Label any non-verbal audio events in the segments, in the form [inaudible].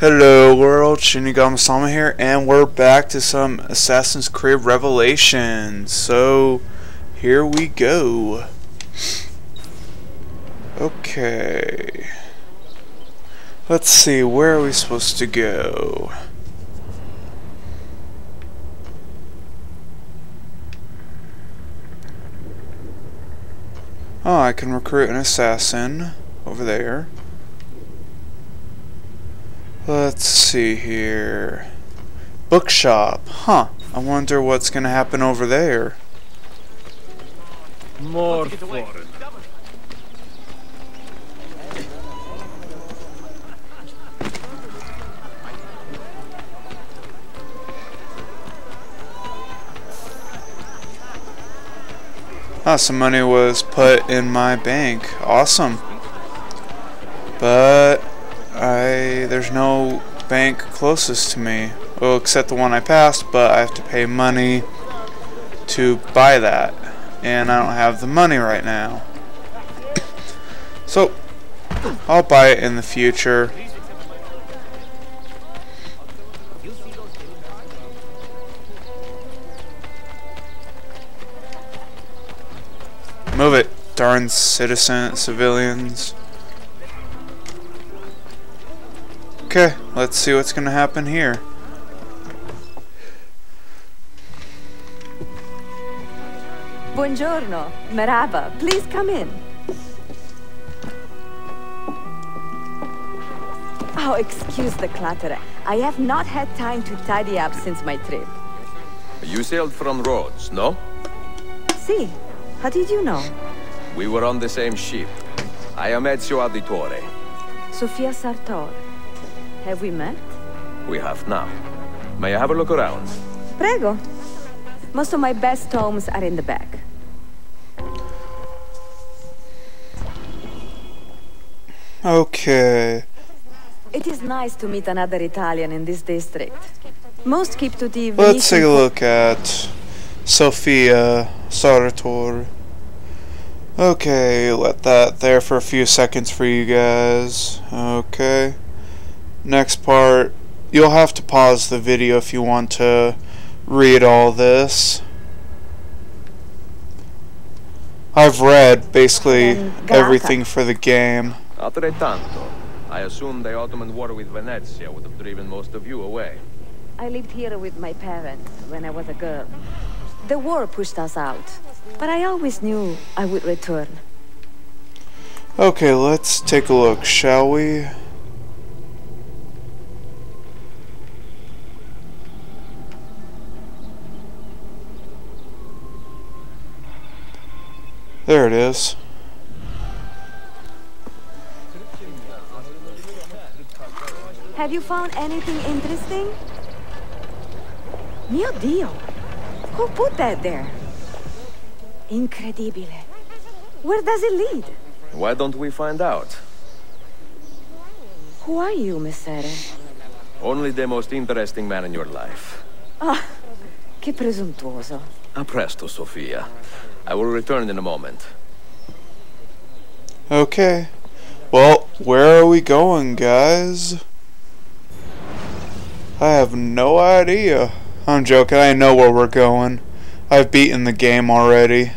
Hello world, Shinigami Sama here, and we're back to some Assassin's Creed Revelations. So, here we go. Okay. Let's see, where are we supposed to go? Oh, I can recruit an assassin over there. Let's see here. Bookshop. Huh. I wonder what's going to happen over there. More foreign. Ah, some money was put in my bank. Awesome. But I there's no bank closest to me. Well, except the one I passed, but I have to pay money to buy that. And I don't have the money right now. So, I'll buy it in the future. Move it, darn citizen civilians. Okay, let's see what's gonna happen here. Buongiorno, Merhaba. Please come in. Oh, excuse the clutter. I have not had time to tidy up since my trip. You sailed from Rhodes, no? See, how did you know? We were on the same ship. I am Ezio Auditore. Sofia Sartor. Have we met? We have now. May I have a look around? Prego. Most of my best tomes are in the back. Okay. It is nice to meet another Italian in this district. Most keep to the Let's take a look at Sofia Sartor. Okay, let that there for a few seconds for you guys. Okay. Next part, you'll have to pause the video if you want to read all this. I've read basically everything for the game. Altrettanto. I assume the Ottoman war with Venezia would have driven most of you away. I lived here with my parents when I was a girl. The war pushed us out, but I always knew I would return. Okay, let's take a look, shall we? There it is. Have you found anything interesting? Mio Dio! Who put that there? Incredibile. Where does it lead? Why don't we find out? Who are you, Messere? Only the most interesting man in your life. Ah, che presuntuoso. A presto, Sofia. I will return in a moment. Okay. Well, where are we going, guys? I have no idea. I'm joking, I know where we're going. I've beaten the game already.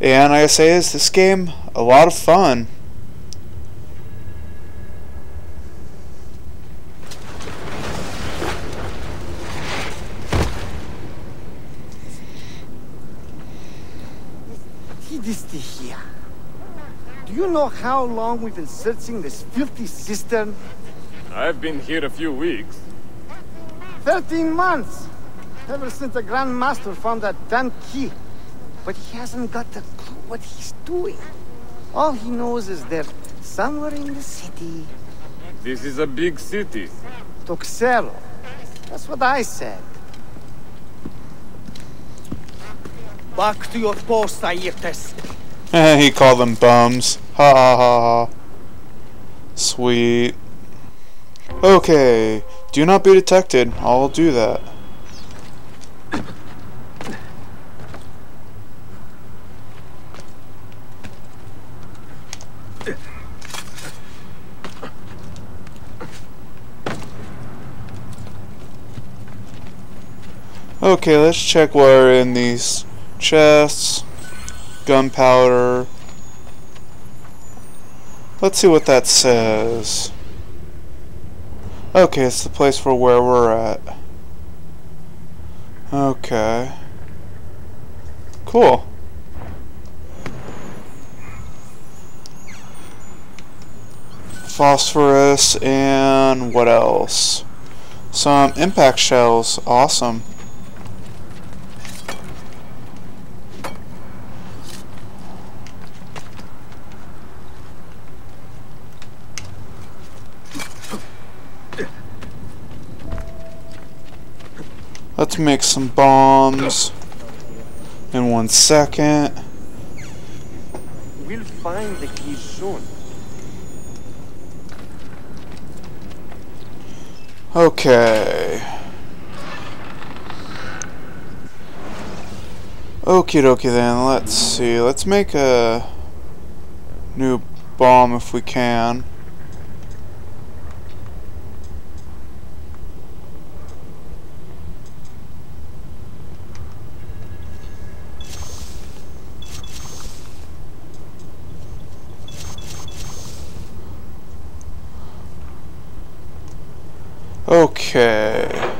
And like I say, is this game a lot of fun. Tidiste here. Do you know how long we've been searching this filthy cistern? I've been here a few weeks. Thirteen months! Ever since the Grand Master found that damn key. But he hasn't got a clue what he's doing. All he knows is they're somewhere in the city. This is a big city. Toxero. That's what I said. Back to your post, Ayrtes. Eh, he called them bums. Ha ha ha ha. Sweet. Okay. Do not be detected. I'll do that. Okay, let's check where in these chests. Gunpowder. Let's see what that says. Okay, it's the place for where we're at. Okay. Cool. Phosphorus and what else? Some impact shells. Awesome. Let's make some bombs in one second. We'll find the key soon. Okay. Okie dokie then, let's see. Let's make a new bomb if we can. Okay.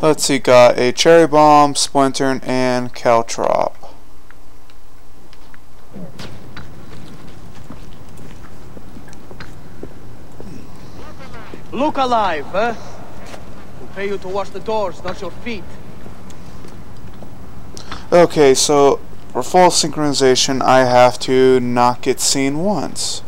Let's see, got a cherry bomb, splinter, and caltrop. Look alive, huh? We'll pay you to wash the doors, not your feet. Okay, so for full synchronization, I have to not get seen once.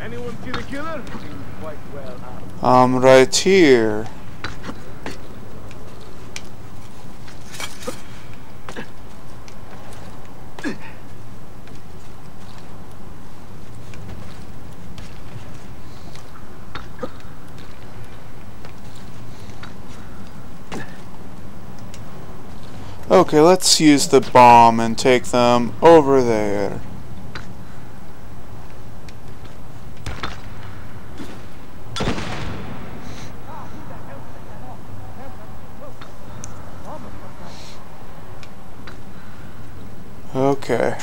Anyone see the killer? Quite I'm right here. Okay, let's use the bomb and take them over there. Okay.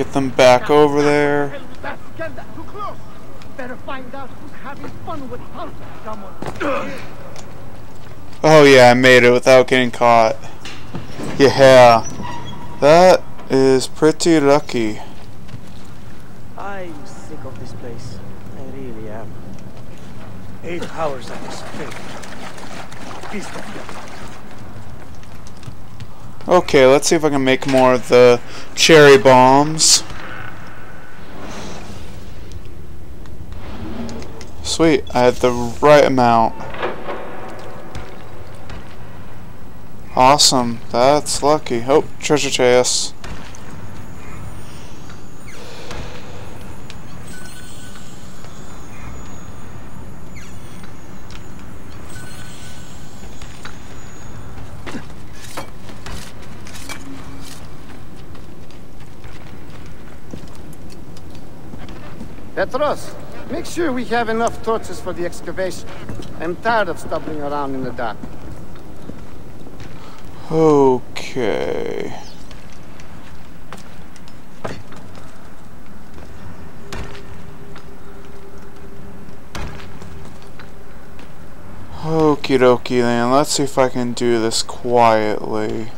Get them back over there. That's Genda, too close. Better find out who's having fun with Hunter, someone. Oh yeah, I made it without getting caught. Yeah. That is pretty lucky. I'm sick of this place. I really am. Eight hours at this thing. Piece of Okay, let's see if I can make more of the cherry bombs. Sweet, I had the right amount. Awesome, that's lucky. Oh, treasure chest. Petros, make sure we have enough torches for the excavation. I'm tired of stumbling around in the dark. Okay. Okie dokie then, let's see if I can do this quietly.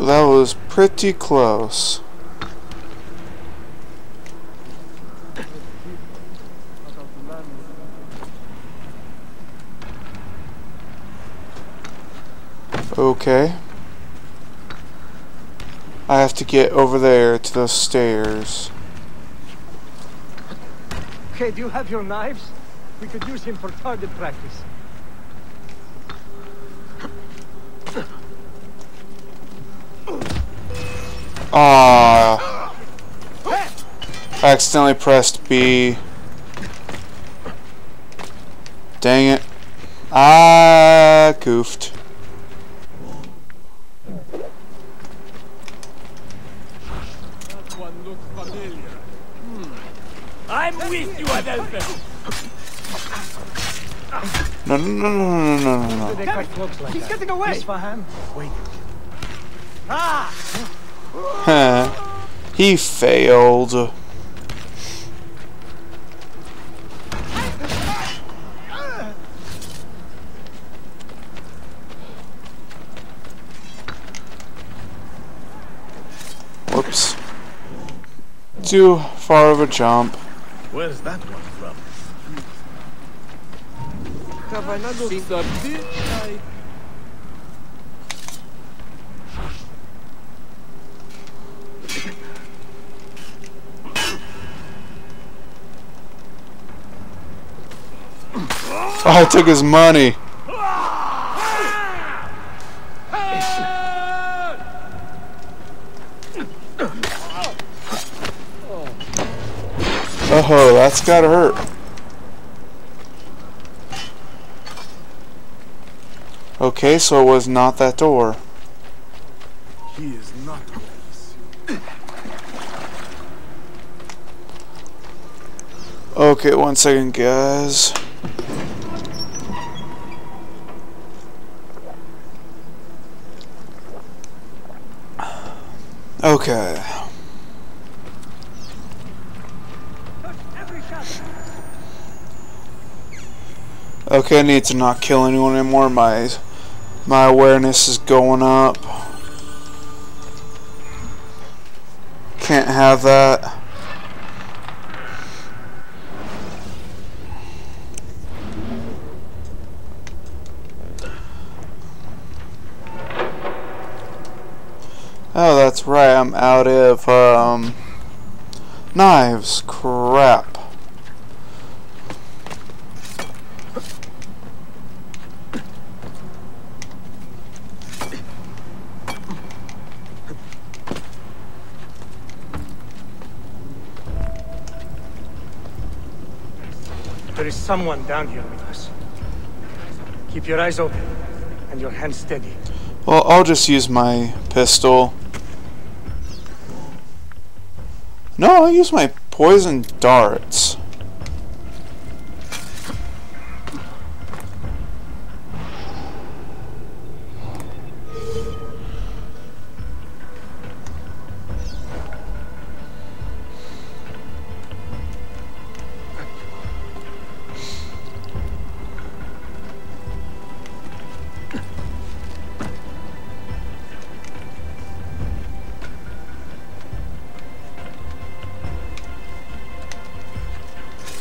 That was pretty close. Okay. I have to get over there to those stairs. Okay, do you have your knives? We could use him for target practice. Ah. I accidentally pressed B. Dang it. Ah, goofed. That one looks familiar. Hmm. I'm with you, Adelphi. No, no, no, no, no, no, no, no. They quite looks like He's getting away. Isfahan? Wait. Huh. He failed. Whoops. Too far of a jump. Where's that one from? Looks a bit like... Oh, I took his money. Oh, that's gotta hurt. Okay, so it was not that door. He is not. Okay, one second, guys. Okay. Okay, I need to not kill anyone anymore. My my awareness is going up. Can't have that. I'm out of um, knives. Crap. There is someone down here with us. Keep your eyes open and your hands steady. Well, I'll just use my pistol. No, I'll use my poison darts.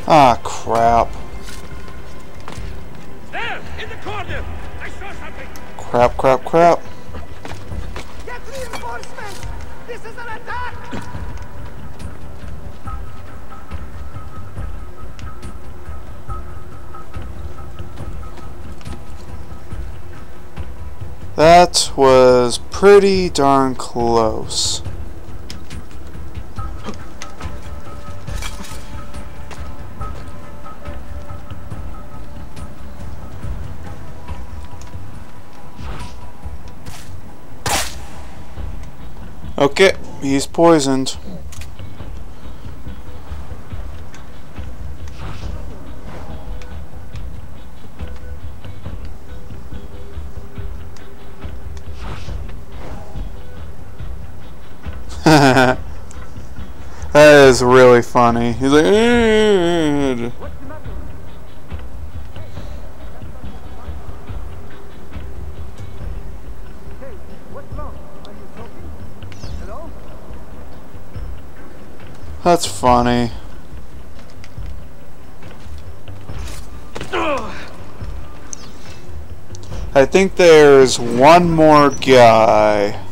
Ah, crap. There! In the corner! I saw something! Crap, crap, crap. Get reinforcements! This is an attack! That was pretty darn close. Okay, he's poisoned. [laughs] that is really funny. He's like. That's funny. I think there's one more guy.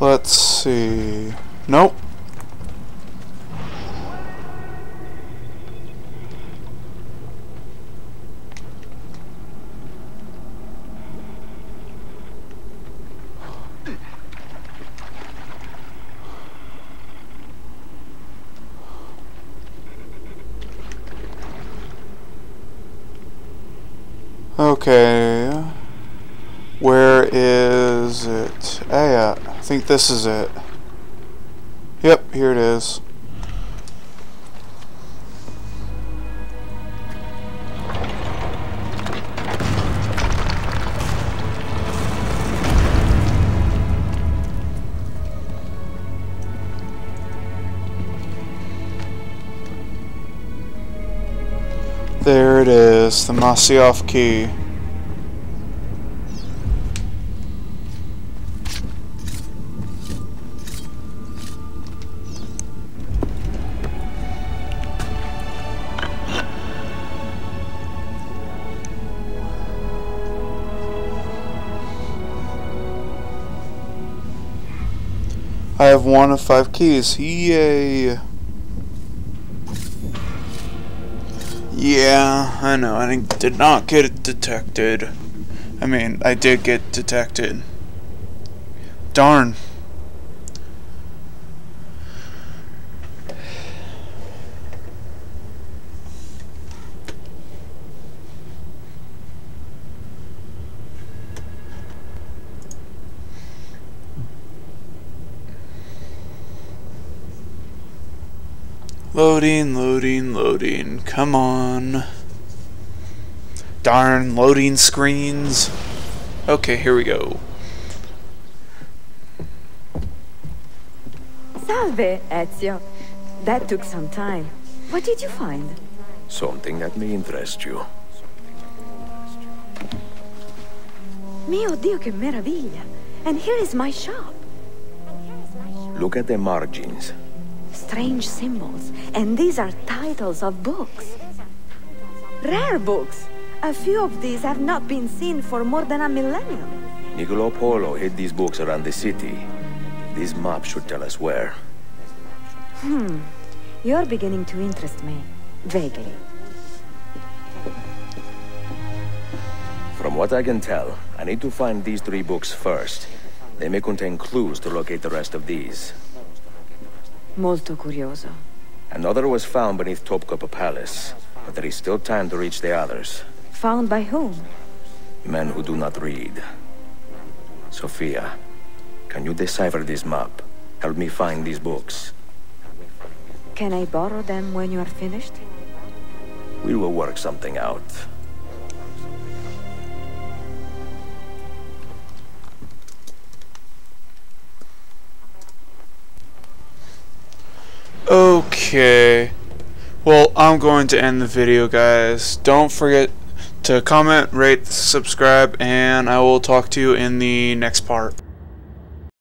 Let's see. Nope. Okay. Where is it? Ah, yeah. I think this is it. Yep, here it is. There it is, the Masyaf key. I have one of five keys. Yay! Yeah, I know. I did not get detected. I mean, I did get detected. Darn. Loading, loading, loading. Come on. Darn loading screens. Okay, here we go. Salve, Ezio. That took some time. What did you find? Something that may interest you. Mio Dio, che meraviglia. And here is my shop. Look at the margins. Strange symbols. And these are titles of books. Rare books. A few of these have not been seen for more than a millennium. Niccolo Polo hid these books around the city. This map should tell us where. Hmm. You're beginning to interest me. Vaguely. From what I can tell, I need to find these three books first. They may contain clues to locate the rest of these. Molto curioso. Another was found beneath Topkapi Palace, but there is still time to reach the others. Found by whom? Men who do not read. Sofia, can you decipher this map? Help me find these books. Can I borrow them when you are finished? We will work something out. Okay. Well, I'm going to end the video, guys. Don't forget to comment, rate, subscribe, and I will talk to you in the next part.